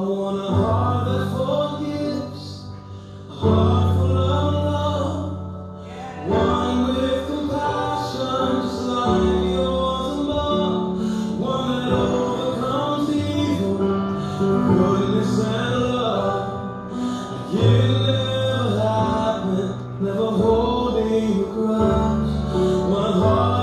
want a heart that forgives, a heart full of love, one with compassion, just like yours above, one that overcomes evil, goodness and love. Like it never happened, never holding a grudge, one heart.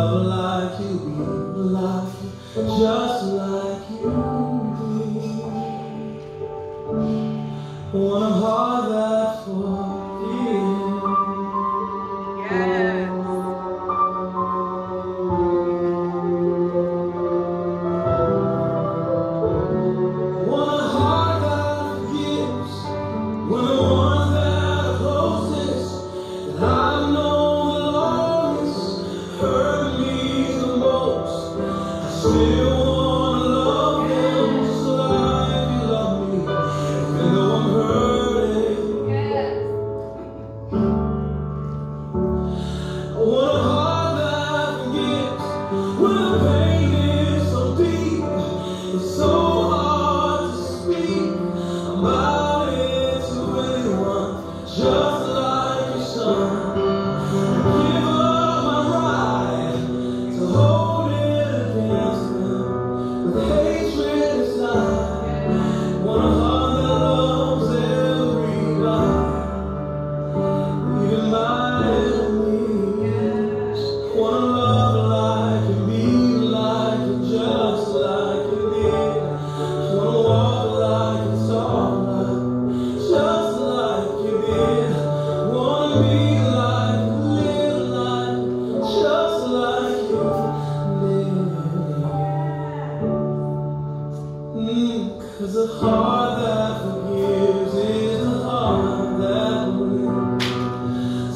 love like you, be like just like you do. Wanna hold Oh.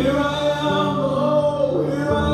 Here I am, oh, here I am.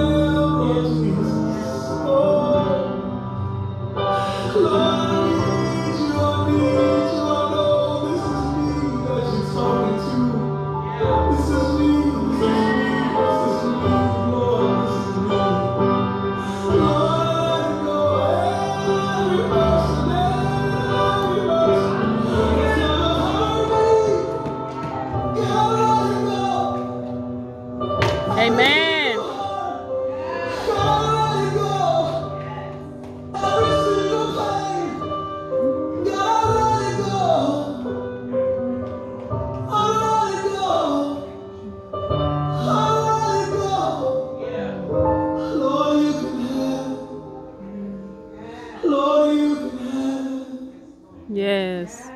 Yes.